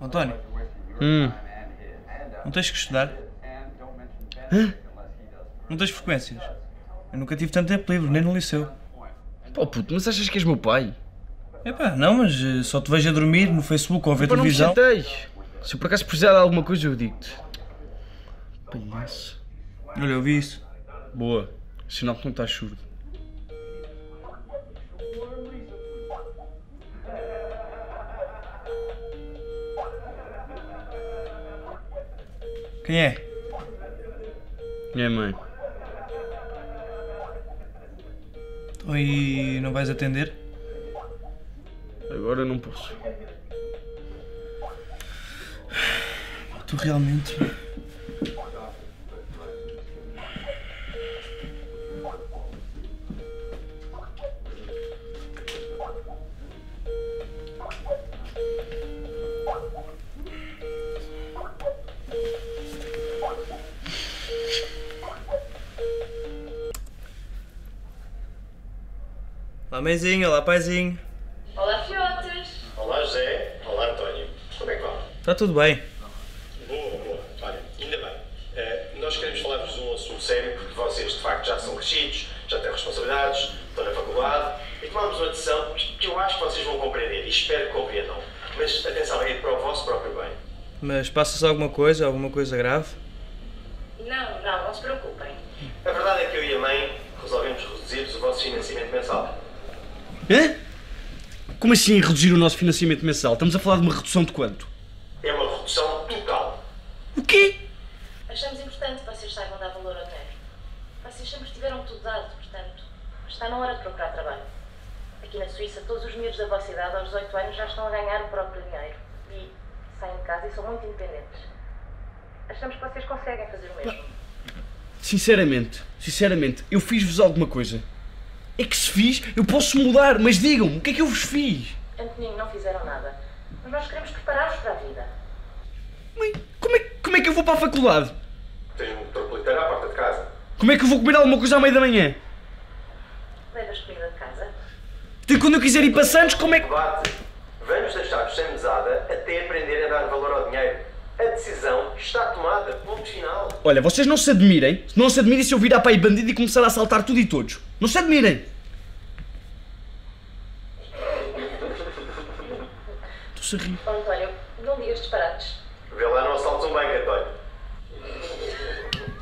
António, Hum. não tens que estudar? Não tens frequências? Eu nunca tive tanto tempo livre, nem no liceu. Pô puto, mas achas que és meu pai? Epá, não, mas eh, só te vejo a dormir no Facebook ou a ver Pá, não me televisão. Se eu por acaso precisar de alguma coisa, eu digo-te. Palhaço. Olha, eu vi isso. Boa. Sinal que não estás surdo. Quem é? É mãe. Então, e não vais atender? Agora não posso. Tu realmente. Olá, mãezinha, olá, paizinho. Olá, filhotes! Olá José, olá António. Como é que vai? Está tudo bem? Boa, boa. Olha, ainda bem. Eh, nós queremos falar-vos de um assunto sério, porque vocês de facto já são crescidos, já têm responsabilidades, estão na faculdade e tomamos uma decisão que eu acho que vocês vão compreender e espero que compreendam. Mas atenção, é para o vosso próprio bem. Mas passa-se alguma coisa, alguma coisa grave? Não, não, não se preocupem. A verdade é que eu e a mãe resolvemos reduzir-vos o vosso financiamento mensal. Hã? Como assim reduzir o nosso financiamento mensal? Estamos a falar de uma redução de quanto? É uma redução total. O quê? Achamos importante que vocês saibam dar valor ao dinheiro. Vocês sempre tiveram tudo dado, portanto, está na hora de procurar trabalho. Aqui na Suíça, todos os miúdos da vossa idade, aos 18 anos, já estão a ganhar o próprio dinheiro. E saem de casa e são muito independentes. Achamos que vocês conseguem fazer o mesmo. Sinceramente, sinceramente, eu fiz-vos alguma coisa. É que se fiz, eu posso mudar, mas digam-me, o que é que eu vos fiz? Antoninho, não fizeram nada. Mas nós queremos preparar-vos para a vida. Mãe, como é, como é que eu vou para a faculdade? Tens um metropolitano à porta de casa. Como é que eu vou comer alguma coisa à meia da manhã? Levas comida de casa. Então quando eu quiser ir para Santos, como é que... Debate. Vamos deixar-vos sem mesada até aprenderem a dar valor ao dinheiro. A decisão está tomada. Ponto final. Olha, vocês não se admirem, não se admirem se eu virar para aí bandido e começar a assaltar tudo e todos. Não se admirem. Estou-se a rir. Oh, António, não digas disparates. Vê lá não assaltes um banco, António.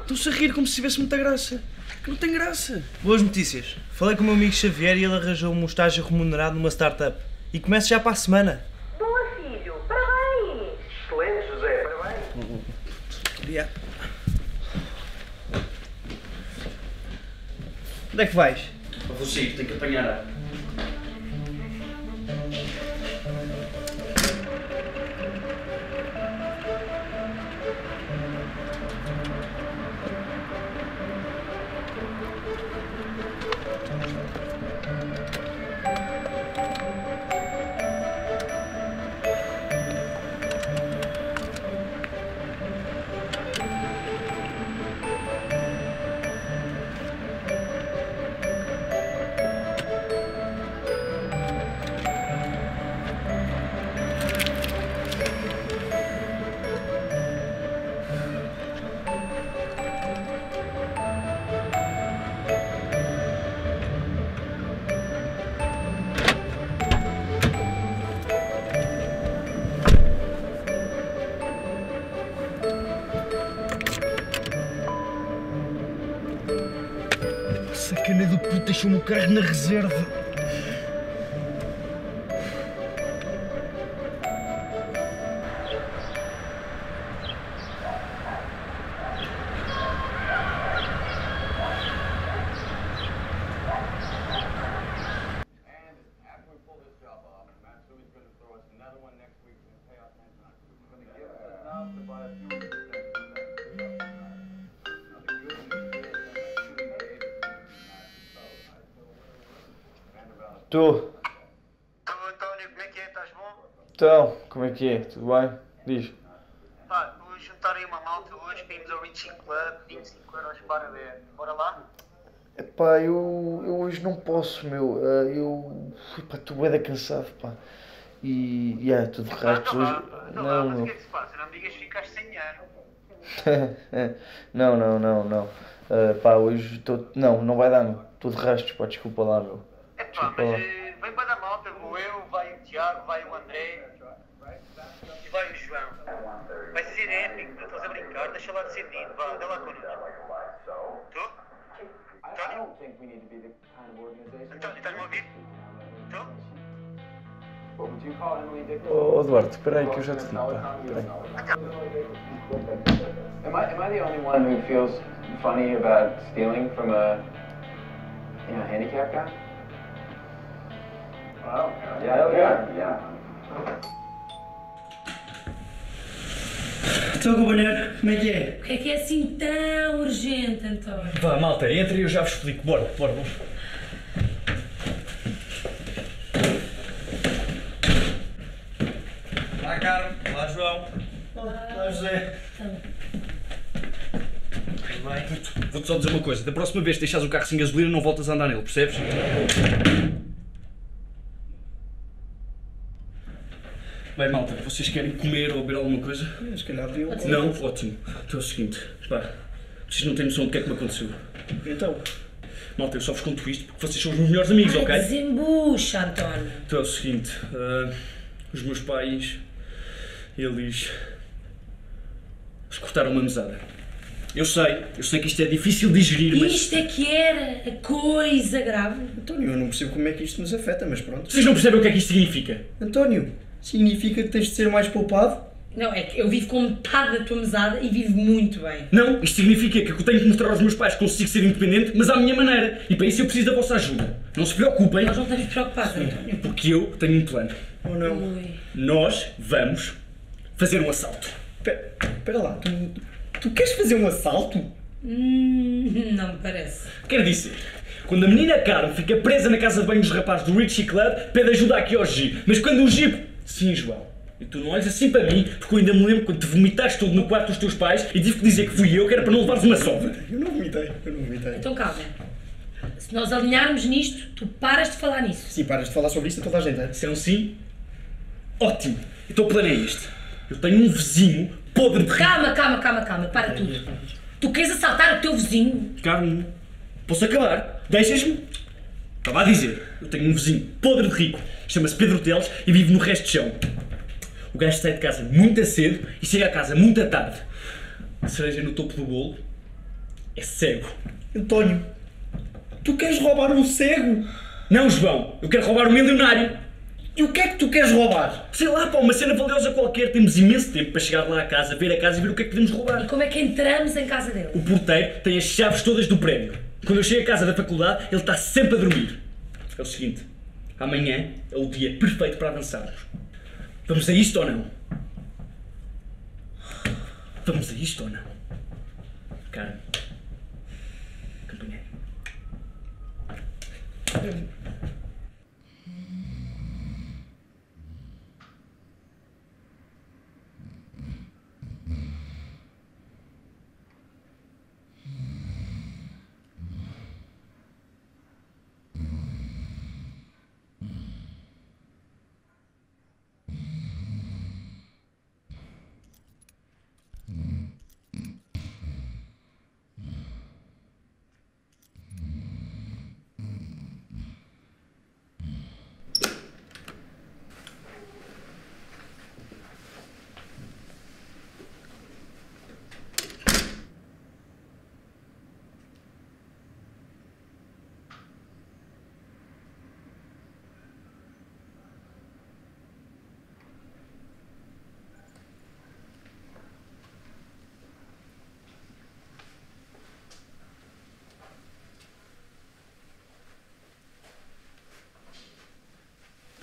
Estão-se a rir como se tivesse muita graça. Que não tem graça. Boas notícias. Falei com o meu amigo Xavier e ele arranjou-me um estágio remunerado numa startup. E começa já para a semana. Boa, filho! Parabéns! Excelente, José. Parabéns. Yeah. Onde é que vais? Vou sair, tenho que apanhar ar. Deixou-me o carro na reserva. Tu. Então, António, como é que é? Estás bom? Então, como é que é? Tudo bem? Diz. Pá, vou juntar aí uma malta hoje irmos ao Richie Club, 25 euros para ver. Bora lá? Epá, eu, eu hoje não posso, meu. Ah, eu. Pá, estou bem cansado, pá. E. É, tudo de Então vá, hoje. então vá, Não, mas o que é que se passa? Não me digas que ficaste sem dinheiro. não, não, não, não. Ah, pá, hoje estou. Não, não vai dar, meu. Estou de resto, pá, desculpa lá, meu. É pá, mas eh, vem para da malta, vou eu, vai o Tiago, vai o André e vai o João. Vai ser épico, não estás a brincar, deixa lá de ser menino, vá, dá lá connosco. Tu? António? António, estás-me a ouvir? Tu? Oh, Eduardo, espera aí que eu já te digo, pá. Aí. Am I, am I the only one who feels funny about stealing from a, you know, handicapped guy? Wow. Yeah, yeah, yeah. Então, companheiro, como é que é? O que é que é assim tão urgente, António? Vá, malta, entra e eu já vos explico. Bora, bora, bora. Olá, Carmo. Olá, João. Olá, José. Tudo bem? Vou-te só dizer uma coisa: da próxima vez que deixares o carro sem gasolina, não voltas a andar nele, percebes? Bem, malta, vocês querem comer ou beber alguma coisa? Se calhar viu. Não? Ótimo. Então é o seguinte, pá, vocês não têm noção do que é que me aconteceu. Então, Malta, eu só vos conto isto porque vocês são os meus melhores amigos, Ai, ok? desembucha, António. Então é o seguinte, ah, os meus pais, eles, eles cortaram uma mesada. Eu sei, eu sei que isto é difícil de digerir, mas Isto é que era a coisa grave. António, eu não percebo como é que isto nos afeta, mas pronto. vocês não percebem o que é que isto significa. António, significa que tens de ser mais poupado? Não, é que eu vivo com metade da tua mesada e vivo muito bem. Não, isto significa que eu tenho que mostrar aos meus pais que consigo ser independente, mas à minha maneira. E para isso eu preciso da vossa ajuda. Não se preocupem, Nós não estamos preocupados, António. porque eu tenho um plano. Ou não? Ui. Nós vamos fazer um assalto. Espera espera lá, tu, tu queres fazer um assalto? Hum, não me parece. Quer dizer, quando a menina Carmen fica presa na casa de banho dos rapazes do Richie Club, pede ajuda aqui ao Gi. Mas quando o Gi. Sim, João. E tu não olhas assim para mim, porque eu ainda me lembro quando te vomitaste todo no quarto dos teus pais e tive que dizer que fui eu que era para não levares uma sova. Eu não vomitei, eu não vomitei. Então calma. Se nós alinharmos nisto, tu paras de falar nisso. Sim, paras de falar sobre isto a toda a gente, é? Se é um sim, ótimo. Então o plano é este. Eu tenho um vizinho podre de. Calma, calma, calma, calma. Para tudo. Tu queres assaltar o teu vizinho? Carmen, posso acabar? Deixas-me? Estava a dizer, eu tenho um vizinho podre de rico, chama-se Pedro Teles e vive no resto de chão. O gajo sai de casa muito cedo e chega a casa muito tarde. A cereja no topo do bolo é cego. António, tu queres roubar um cego? Não, João, eu quero roubar um milionário. E o que é que tu queres roubar? Sei lá, pá, uma cena valiosa qualquer. Temos imenso tempo para chegar lá à casa, ver a casa e ver o que é que podemos roubar. Como é que entramos em casa dele? O porteiro tem as chaves todas do prédio. Quando eu chego à casa da faculdade, ele está sempre a dormir. É o seguinte, amanhã é o dia perfeito para avançarmos. Vamos a isto ou não? Vamos a isto ou não? Cara, companheiro.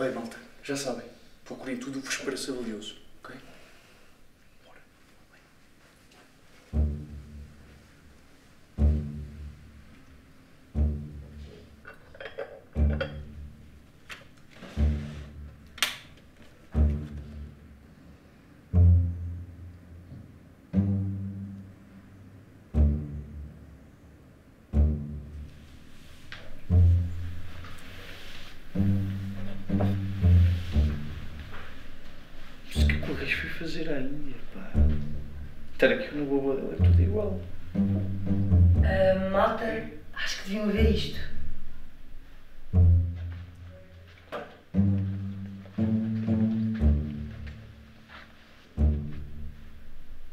Bem, malta, já sabem. Procurem tudo o que vos pareça valioso, fazer à Índia, pá. Estar aqui no bobo dela é tudo igual. Ah, malta, acho que deviam ver isto.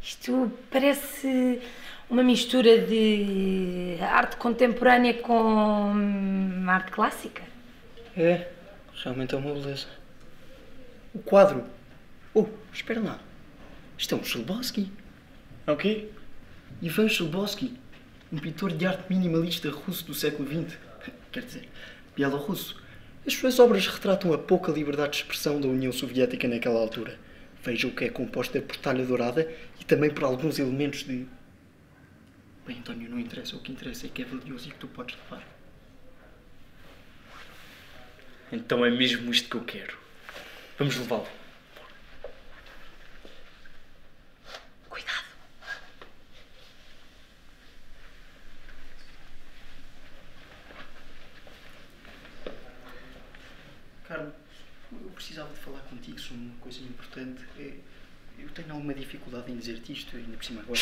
Isto parece uma mistura de arte contemporânea com arte clássica. É, realmente é uma beleza. O quadro. Oh, espera lá. Isto é um Shelbowski. É o quê? Ivan Shelbowski, um pintor de arte minimalista russo do século XX. Quer dizer, bielorrusso. As suas obras retratam a pouca liberdade de expressão da União Soviética naquela altura. Vejam que é composta por talha dourada e também por alguns elementos de. Bem, António, não interessa. O que interessa é que é valioso e que tu podes levar. Então é mesmo isto que eu quero. Vamos levá-lo. Cuidado. Carmo, eu precisava de falar contigo sobre uma coisa importante. É, Eu tenho alguma dificuldade em dizer-te isto, ainda por cima agora.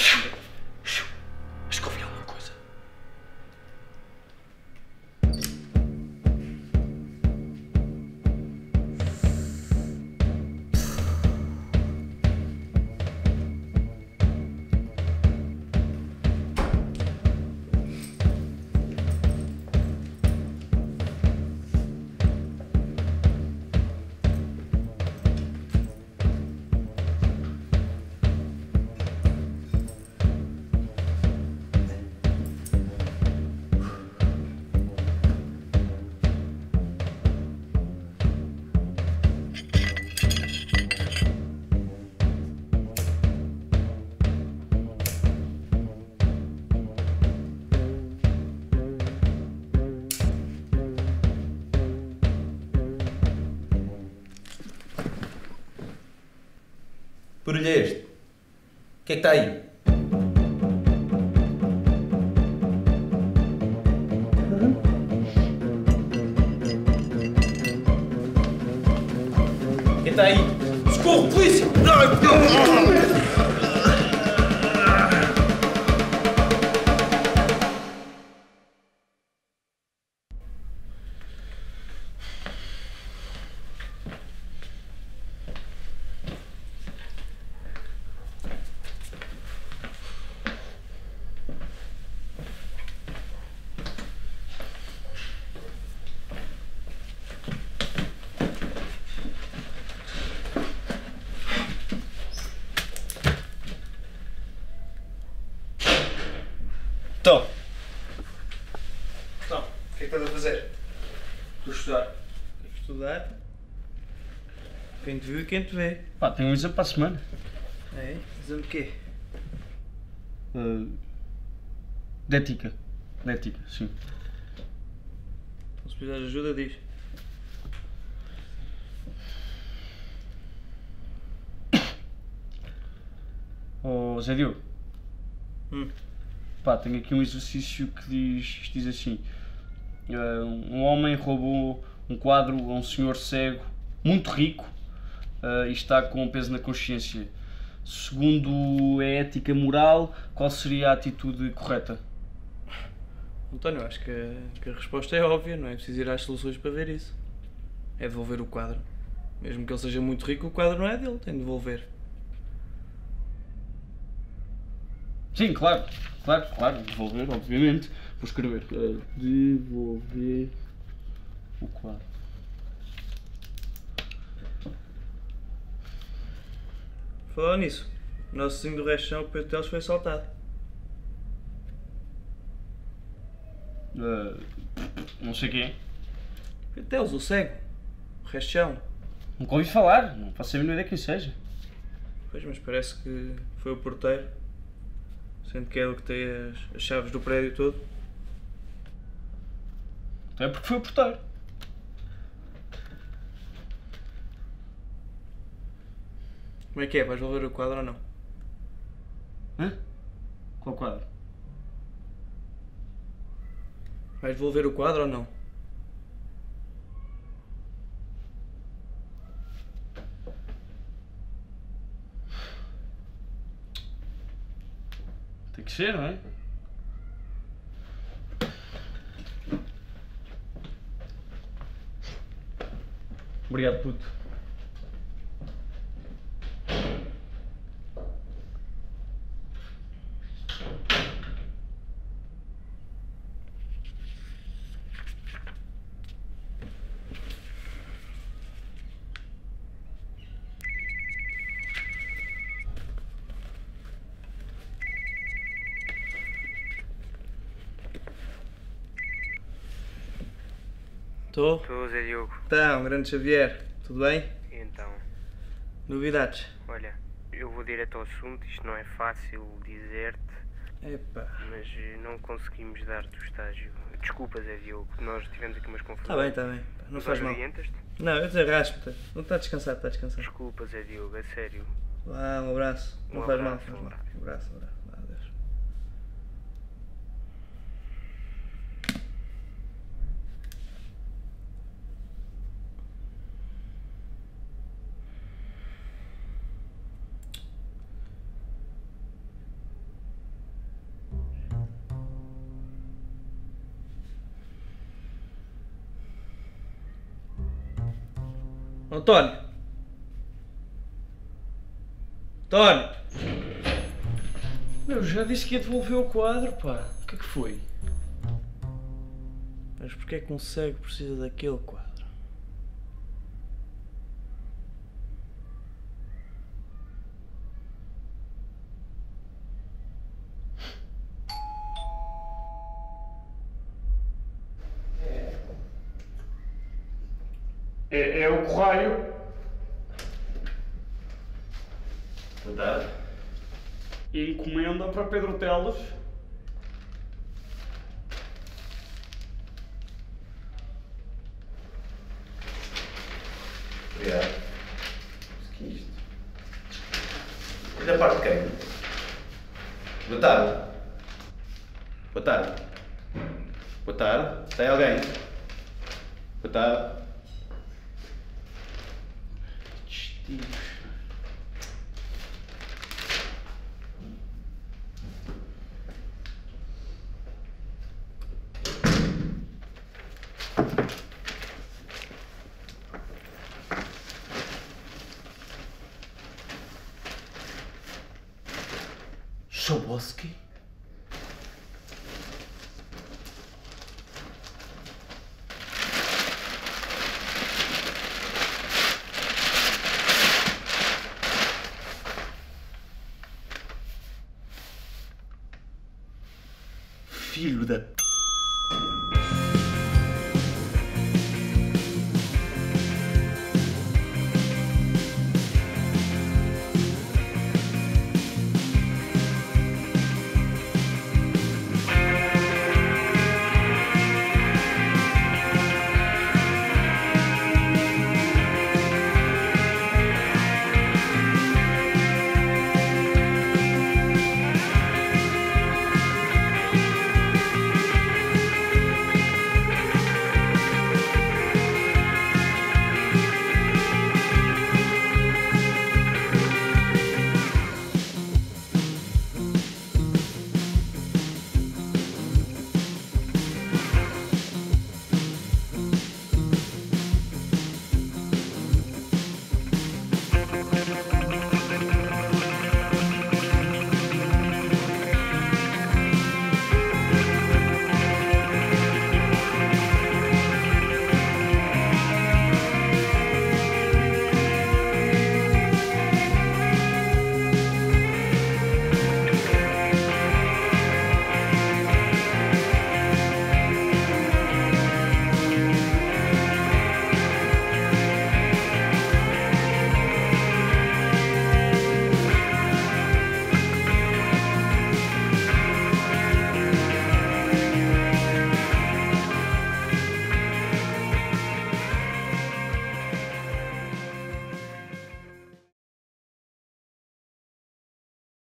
Barulho é este? O que é que está aí? O que está aí? Socorro, polícia! Que é que estás a fazer? Estou a estudar. Estudar? Quem te viu e quem te vê. Pá, tenho um exame para a semana. É? Exame de quê? Uh, de ética. De ética, sim. Então, se precisares de ajuda, diz. Oh, Zé Diogo. Hum. Pá, tenho aqui um exercício que diz, diz assim. Uh, um homem roubou um quadro a um senhor cego, muito rico, uh, e está com peso na consciência. Segundo a ética moral, qual seria a atitude correta? António, acho que a, que a resposta é óbvia, não é preciso ir às soluções para ver isso. É devolver o quadro. Mesmo que ele seja muito rico, o quadro não é dele, tem de devolver. Sim, claro, claro, claro, devolver, obviamente. Vou escrever. uh, devolver o quadro. Falando nisso, o nosso vizinho do Rechão, o Pedro Teles, foi assaltado. Uh, não sei quem é. Pedro Teles, o cego. O Rechão. Nunca ouvi falar, não faço a mínima ideia quem seja. Pois, mas parece que foi o porteiro. Sendo que é ele que tem as, as chaves do prédio todo. É porque foi o porteiro. Como é que é? Vais devolver o quadro ou não? Hã? Qual quadro? Vais devolver o quadro ou não? Que ser, não é? Obrigado, puto. Estou? Estou, Zé Diogo. Então, grande Xavier, tudo bem? Então, Novidades? olha, eu vou direto ao assunto, isto não é fácil dizer-te, Epá. mas não conseguimos dar-te o estágio. Desculpa, Zé Diogo, nós tivemos aqui umas confusões. Está bem, está bem. Não Mas faz mal. Não, eu desarrasco-te. Não está descansado, está descansado. Desculpa, Zé Diogo, é sério. Vá, um abraço. Não Um faz mal, abraço, faz um mal. Um abraço, um abraço. António! António! Meu, já disse que ia devolver o quadro, pá. O que é que foi? Mas porquê é que um cego precisa daquele quadro? O correio. Boa tarde. Encomenda para Pedro Teles. Obrigado. Mas que é isto? E da parte de quem? Boa tarde. Boa tarde. Boa tarde. Tem alguém? Boa tarde. Mm. Filho da